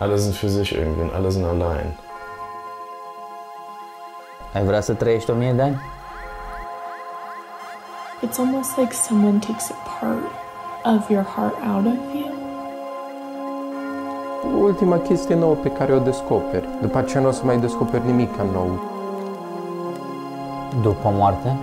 Alle sind für sich irgendwie und alle sind allein. Ai vrea să trăiești o mie de ani? It's almost like someone takes a part of your heart out of you. Ultima chestie nouă pe care o descoperi. După aceea nu o să mai descoperi nimic nou. După moarte?